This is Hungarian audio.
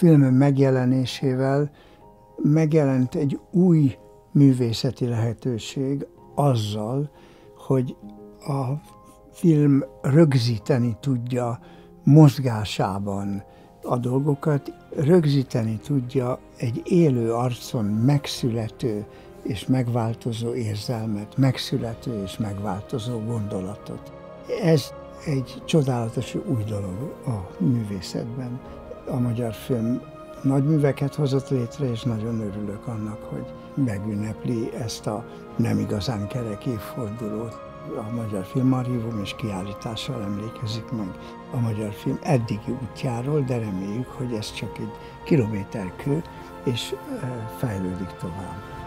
film megjelenésével megjelent egy új művészeti lehetőség azzal, hogy a film rögzíteni tudja mozgásában a dolgokat, rögzíteni tudja egy élő arcon megszülető és megváltozó érzelmet, megszülető és megváltozó gondolatot. Ez egy csodálatos új dolog a művészetben. A magyar film nagy műveket hozott létre, és nagyon örülök annak, hogy megünnepli ezt a nem igazán kerek évfordulót. A Magyar Filmarchívum és kiállítással emlékezik meg a magyar film eddigi útjáról, de reméljük, hogy ez csak egy kilométerkő, és fejlődik tovább.